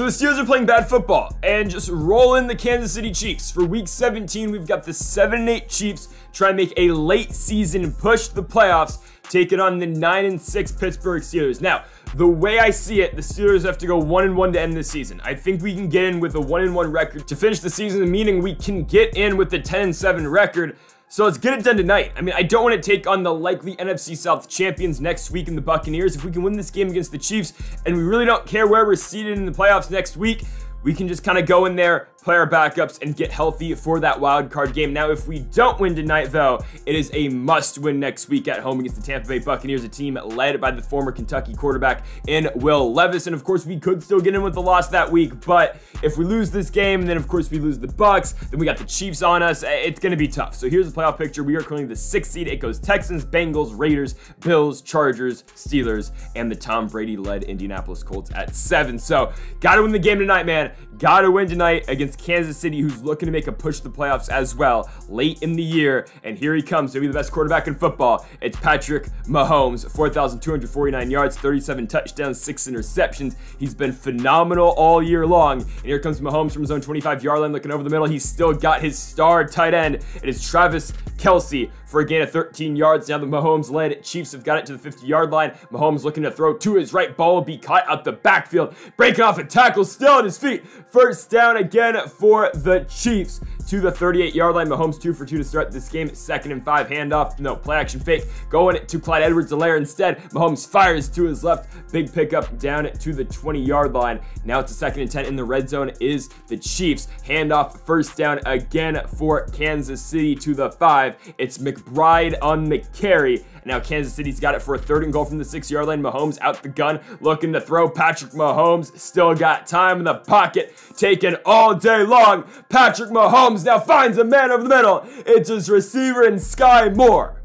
So the Steelers are playing bad football and just roll in the Kansas City Chiefs. For week 17, we've got the 7-8 Chiefs trying to make a late season push to the playoffs, taking on the 9-6 Pittsburgh Steelers. Now, the way I see it, the Steelers have to go 1-1 to end the season. I think we can get in with a 1-1 record to finish the season, meaning we can get in with the 10-7 record. So let's get it done tonight. I mean, I don't want to take on the likely NFC South champions next week in the Buccaneers. If we can win this game against the Chiefs, and we really don't care where we're seated in the playoffs next week, we can just kind of go in there, play our backups, and get healthy for that wild card game. Now, if we don't win tonight, though, it is a must-win next week at home against the Tampa Bay Buccaneers, a team led by the former Kentucky quarterback in Will Levis. And of course, we could still get in with the loss that week, but if we lose this game, then of course we lose the Bucks. Then we got the Chiefs on us. It's going to be tough. So here's the playoff picture. We are currently the sixth seed. It goes Texans, Bengals, Raiders, Bills, Chargers, Steelers, and the Tom Brady-led Indianapolis Colts at seven. So got to win the game tonight, man. Gotta win tonight against Kansas City, who's looking to make a push to the playoffs as well late in the year. And here he comes to be the best quarterback in football. It's Patrick Mahomes, 4,249 yards, 37 touchdowns, 6 interceptions. He's been phenomenal all year long. And here comes Mahomes from his own 25-yard line looking over the middle. He's still got his star tight end. It is Travis Kelce for a gain of 13 yards. Now the Mahomes-led Chiefs have got it to the 50-yard line. Mahomes looking to throw to his right. Ball will be caught out the backfield. Breaking off a tackle, still on his feet. First down again for the Chiefs to the 38-yard line. Mahomes two for two to start this game. Second and five handoff. No, play action fake. Going to Clyde Edwards-Helaire instead. Mahomes fires to his left. Big pickup down to the 20-yard line. Now it's a second and 10 in the red zone is the Chiefs. Handoff first down again for Kansas City to the five. It's McBride on McCary. Now Kansas City's got it for a third and goal from the six-yard line. Mahomes out the gun, looking to throw. Patrick Mahomes still got time in the pocket, taken all day long. Patrick Mahomes now finds a man over the middle. It's his receiver in Skyy Moore.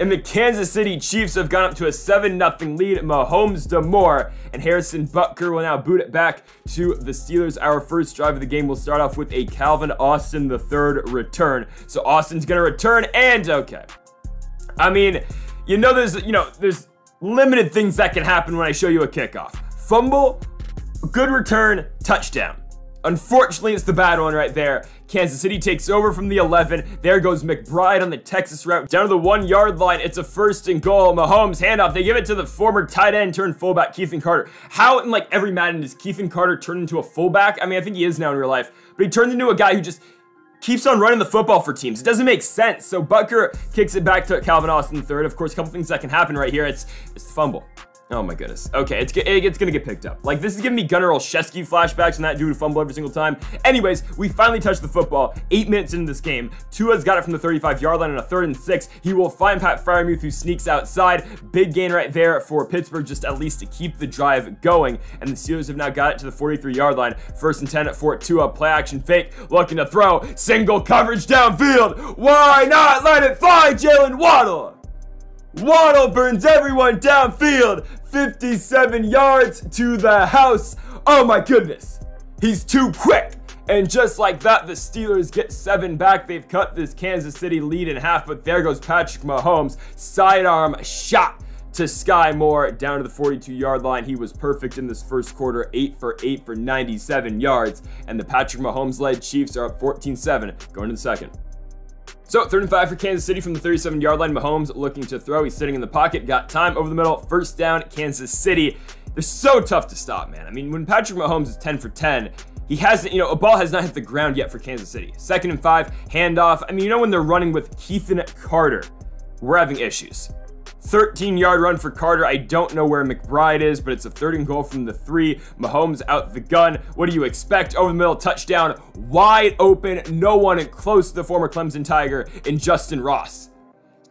And the Kansas City Chiefs have gone up to a 7-0 lead. Mahomes to Moore. And Harrison Butker will now boot it back to the Steelers. Our first drive of the game will start off with a Calvin Austin the third return. So Austin's going to return and okay. I mean, you know there's, you know, there's limited things that can happen when I show you a kickoff. Fumble, good return, touchdown. Unfortunately, it's the bad one right there. Kansas City takes over from the 11. There goes McBride on the Texas route. Down to the one yard line. It's a first and goal. Mahomes handoff. They give it to the former tight end turned fullback, Keithan Carter. How in like every Madden does Keithan Carter turn into a fullback? I mean, I think he is now in real life, but he turns into a guy who just keeps on running the football for teams. It doesn't make sense. So Butker kicks it back to Calvin Austin third. Of course, a couple things that can happen right here. It's, it's the fumble. Oh my goodness. Okay, it's, it's gonna get picked up. Like, this is giving me Gunnar Olszewski flashbacks and that dude fumble every single time. Anyways, we finally touched the football. Eight minutes into this game. Tua's got it from the 35-yard line on a third and six. He will find Pat Freiermuth who sneaks outside. Big gain right there for Pittsburgh just at least to keep the drive going. And the Steelers have now got it to the 43-yard line. First and 10 for Tua. Play action fake. Looking to throw. Single coverage downfield. Why not let it fly, Jalen Waddle? Waddle burns everyone downfield. 57 yards to the house. Oh my goodness. He's too quick. And just like that, the Steelers get seven back. They've cut this Kansas City lead in half, but there goes Patrick Mahomes. Sidearm shot to Skyy Moore down to the 42-yard line. He was perfect in this first quarter, 8 for 8 for 97 yards. And the Patrick Mahomes-led Chiefs are up 14-7 going to the second. So, third and five for Kansas City from the 37-yard line. Mahomes looking to throw. He's sitting in the pocket. Got time over the middle. First down, Kansas City. They're so tough to stop, man. I mean, when Patrick Mahomes is 10 for 10, he hasn't, you know, a ball has not hit the ground yet for Kansas City. Second and five, handoff. I mean, you know when they're running with Keithan Carter, we're having issues. 13 yard run for Carter. I don't know where McBride is, but it's a third and goal from the three. Mahomes out the gun. What do you expect? Over the middle, touchdown, wide open. No one close to the former Clemson Tiger in Justin Ross.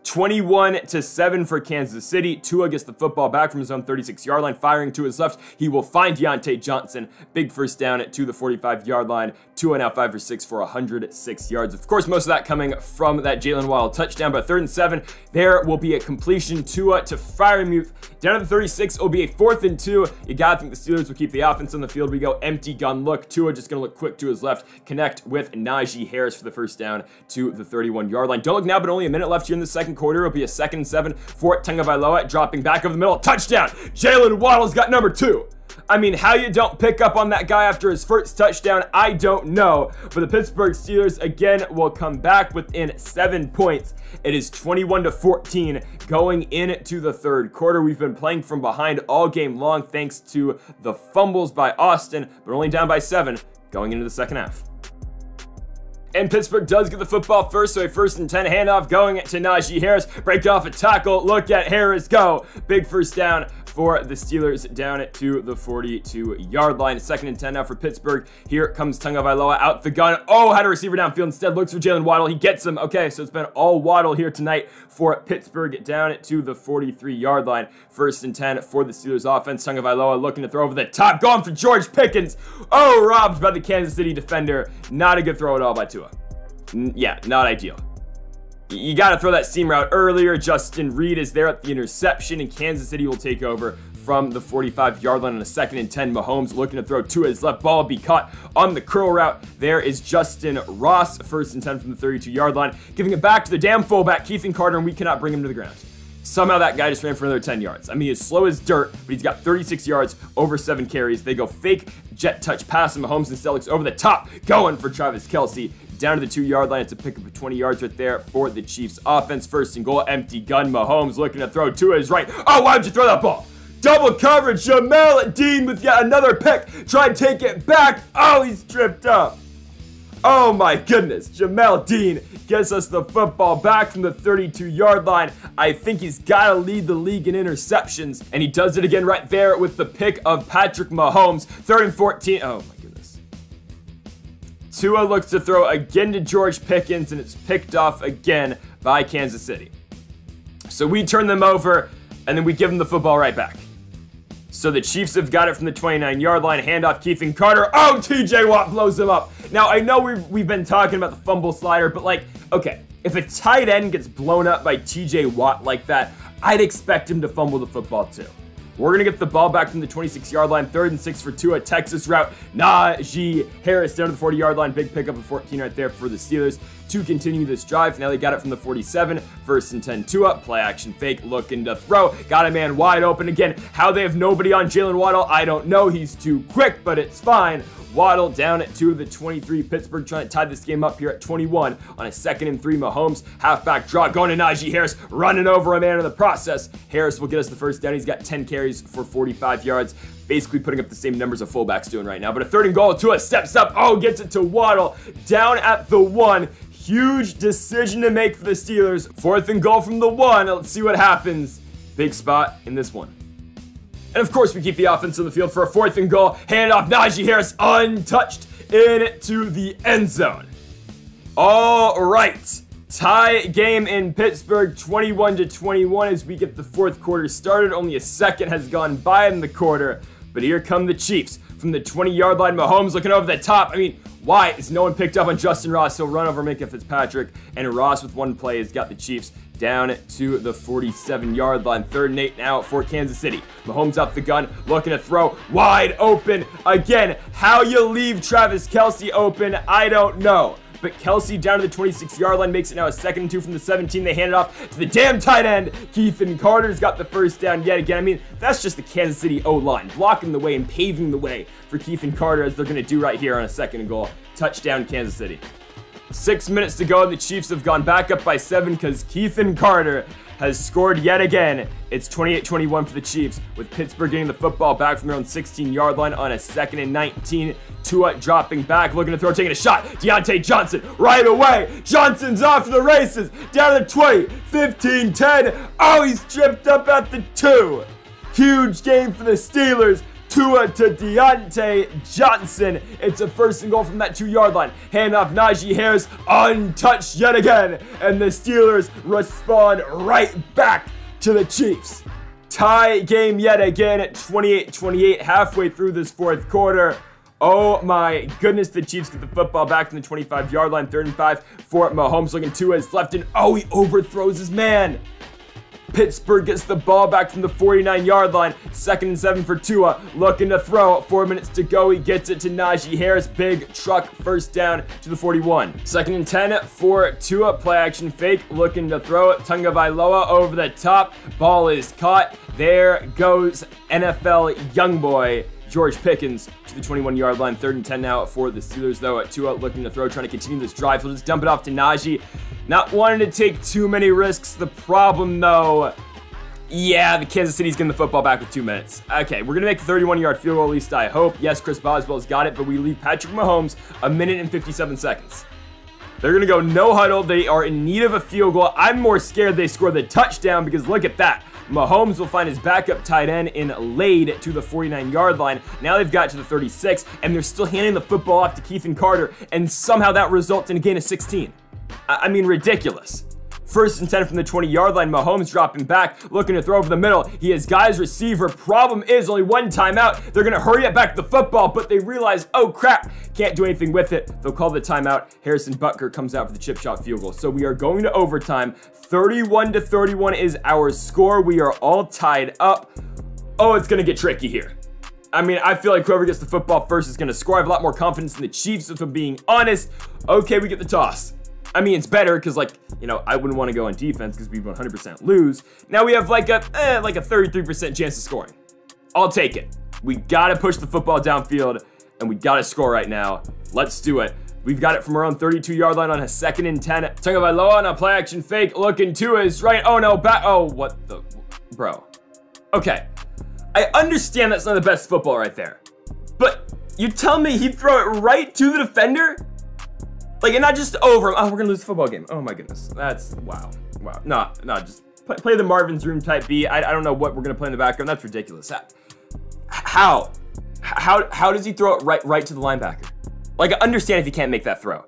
21 to 7 for Kansas City. Tua gets the football back from his own 36 yard line, firing to his left. He will find Diontae Johnson. Big first down to the 45 yard line. Tua now 5 for 6 for 106 yards. Of course, most of that coming from that Jalen Wild touchdown, but third and seven, there will be a completion. Tua to Freiermuth. Down to the 36, it'll be a fourth and two. You gotta think the Steelers will keep the offense on the field. We go empty gun look. Tua just gonna look quick to his left, connect with Najee Harris for the first down to the 31 yard line. Don't look now, but only a minute left here in the second quarter. It'll be a second and seven for Tagovailoa, dropping back over the middle. Touchdown! Jalen Waddle's got number two. I mean, how you don't pick up on that guy after his first touchdown, I don't know. But the Pittsburgh Steelers again will come back within seven points. It is 21 to 14 going into the third quarter. We've been playing from behind all game long thanks to the fumbles by Austin, but only down by seven going into the second half. And Pittsburgh does get the football first, so a first and 10 handoff going to Najee Harris. Break off a tackle. Look at Harris go. Big first down for the Steelers down to the 42 yard line. Second and 10 now for Pittsburgh. Here comes Tagovailoa out the gun. Oh, had a receiver downfield instead. Looks for Jalen Waddle. He gets him. Okay, so it's been all Waddle here tonight for Pittsburgh down to the 43 yard line. First and 10 for the Steelers offense. Tagovailoa looking to throw over the top. Going for George Pickens. Oh, robbed by the Kansas City defender. Not a good throw at all by Tua. N yeah, not ideal. You got to throw that seam route earlier. Justin Reid is there at the interception, and Kansas City will take over from the 45 yard line on a second and 10. Mahomes looking to throw to his left ball, be caught on the curl route. There is Justin Ross, first and 10 from the 32 yard line, giving it back to the damn fullback, Keithan Carter, and we cannot bring him to the ground. Somehow that guy just ran for another 10 yards. I mean, he's slow as dirt, but he's got 36 yards over seven carries. They go fake jet touch pass, and Mahomes and Stellix over the top, going for Travis Kelce down to the two yard line. It's a pickup of 20 yards right there for the Chiefs offense. First and goal, empty gun. Mahomes looking to throw to his right. Oh, why would you throw that ball? Double coverage. Jamel Dean with yet another pick. Try and take it back. Oh, he's tripped up. Oh my goodness. Jamel Dean gets us the football back from the 32 yard line. I think he's got to lead the league in interceptions. And he does it again right there with the pick of Patrick Mahomes. Third and 14. Oh my. Tua looks to throw again to George Pickens, and it's picked off again by Kansas City. So we turn them over, and then we give them the football right back. So the Chiefs have got it from the 29 yard line. Handoff Keithan Carter. Oh, TJ Watt blows him up. Now, I know we've, we've been talking about the fumble slider, but like, okay, if a tight end gets blown up by TJ Watt like that, I'd expect him to fumble the football too. We're going to get the ball back from the 26 yard line. Third and six for Tua. Texas route. Najee Harris down to the 40 yard line. Big pickup of 14 right there for the Steelers to continue this drive. Now they got it from the 47. First and 10 two up. Play action fake. Looking to throw. Got a man wide open again. How they have nobody on Jalen Waddle, I don't know. He's too quick, but it's fine. Waddle down at two of the 23. Pittsburgh trying to tie this game up here at 21 on a second and three. Mahomes halfback draw going to Najee Harris, running over a man in the process. Harris will get us the first down. He's got 10 carries for 45 yards basically putting up the same numbers of fullbacks doing right now. But a third and goal, Tua steps up. Oh, gets it to Waddle down at the one. Huge decision to make for the Steelers. Fourth and goal from the one. Let's see what happens. Big spot in this one. And of course, we keep the offense on the field for a fourth and goal. Hand off Najee Harris, untouched into the end zone. All right. Tie game in Pittsburgh, 21 to 21 as we get the fourth quarter started. Only a second has gone by in the quarter, but here come the Chiefs from the 20 yard line. Mahomes looking over the top. I mean, why is no one picked up on Justin Ross? He'll run over Minkah Fitzpatrick, and Ross with one play has got the Chiefs down to the 47 yard line. Third and eight now for Kansas City. Mahomes up the gun, looking to throw wide open again. How you leave Travis Kelce open, I don't know. But Kelce down to the 26 yard line makes it now a second and two from the 17. They hand it off to the damn tight end. Keithan Carter's got the first down yet again. I mean, that's just the Kansas City O line blocking the way and paving the way for Keithan Carter as they're going to do right here on a second and goal. Touchdown, Kansas City. Six minutes to go, and the Chiefs have gone back up by seven because Keithan Carter has scored yet again. It's 28-21 for the Chiefs, with Pittsburgh getting the football back from their own 16-yard line on a second and 19. Tua dropping back, looking to throw, taking a shot. Diontae Johnson right away. Johnson's off the races. Down to the 20, 15, 10. Oh, he's tripped up at the two. Huge game for the Steelers. Tua to Diontae Johnson. It's a first and goal from that two yard line. Hand off Najee Harris, untouched yet again. And the Steelers respond right back to the Chiefs. Tie game yet again at 28 28, halfway through this fourth quarter. Oh my goodness, the Chiefs get the football back from the 25 yard line, third and five for Mahomes looking to his left, and oh, he overthrows his man. Pittsburgh gets the ball back from the 49 yard line. Second and seven for Tua. Looking to throw. Four minutes to go. He gets it to Najee Harris. Big truck first down to the 41. Second and 10 for Tua. Play action fake. Looking to throw it. Tagovailoa over the top. Ball is caught. There goes NFL young boy George Pickens to the 21 yard line. Third and 10 now for the Steelers, though. At two out looking to throw, trying to continue this drive. So just dump it off to Najee. Not wanting to take too many risks. The problem, though, yeah, the Kansas City's getting the football back with two minutes. Okay, we're going to make the 31 yard field goal, at least I hope. Yes, Chris Boswell's got it, but we leave Patrick Mahomes a minute and 57 seconds. They're going to go no huddle. They are in need of a field goal. I'm more scared they score the touchdown because look at that. Mahomes will find his backup tight end in Lade to the 49 yard line. Now they've got to the 36, and they're still handing the football off to Keithan Carter, and somehow that results in a gain of 16. I mean, ridiculous. First and 10 from the 20 yard line. Mahomes dropping back, looking to throw over the middle. He has guys receiver. Problem is, only one timeout. They're going to hurry it back the football, but they realize, oh crap, can't do anything with it. They'll call the timeout. Harrison Butker comes out for the chip shot field goal. So we are going to overtime. 31 to 31 is our score. We are all tied up. Oh, it's going to get tricky here. I mean, I feel like whoever gets the football first is going to score. I have a lot more confidence in the Chiefs, if I'm being honest. Okay, we get the toss. I mean, it's better because, like, you know, I wouldn't want to go on defense because we 100% lose. Now we have like a eh, like a 33% chance of scoring. I'll take it. We gotta push the football downfield and we gotta score right now. Let's do it. We've got it from our own 32 yard line on a second and 10. Tagovailoa on a play action fake. Looking to his right. Oh no, back. Oh, what the, bro. Okay. I understand that's not the best football right there. But you tell me he'd throw it right to the defender? Like, and not just over. Him. Oh, we're gonna lose the football game. Oh my goodness. That's wow. Wow. No, no, just play, play the Marvin's Room type B. I, I don't know what we're gonna play in the background. That's ridiculous. How? How how does he throw it right right to the linebacker? Like, I understand if he can't make that throw.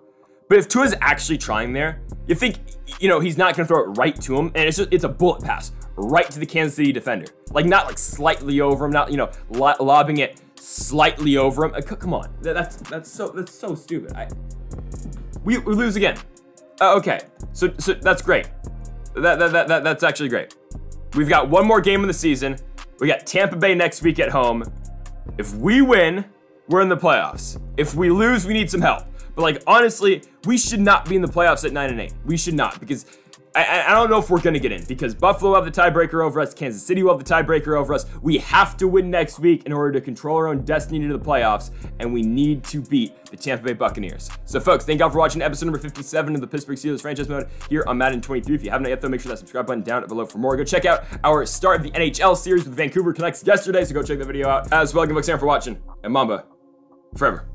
But if Tua's actually trying there, you think, you know, he's not to throw it right to him, and it's just, it's a bullet pass right to the Kansas City defender. Like, not like slightly over him, not, you know, lo lobbing it slightly over him. Uh, come on. That's, that's so, that's so stupid. I, we, we lose again. Uh, okay, so so that's great. That, that, that, that that's actually great. We've got one more game of the season. We got Tampa Bay next week at home. If we win, we're in the playoffs. If we lose, we need some help. But like honestly, we should not be in the playoffs at nine and eight. We should not because I, I don't know if we're going to get in because Buffalo have the tiebreaker over us. Kansas City will have the tiebreaker over us. We have to win next week in order to control our own destiny into the playoffs, and we need to beat the Tampa Bay Buccaneers. So, folks, thank y'all for watching episode number 57 of the Pittsburgh Steelers franchise mode here on Madden 23. If you haven't yet, though, make sure that subscribe button down below for more. Go check out our start of the NHL series with Vancouver Canucks yesterday, so go check the video out as well. Give a thanks for watching, and Mamba forever.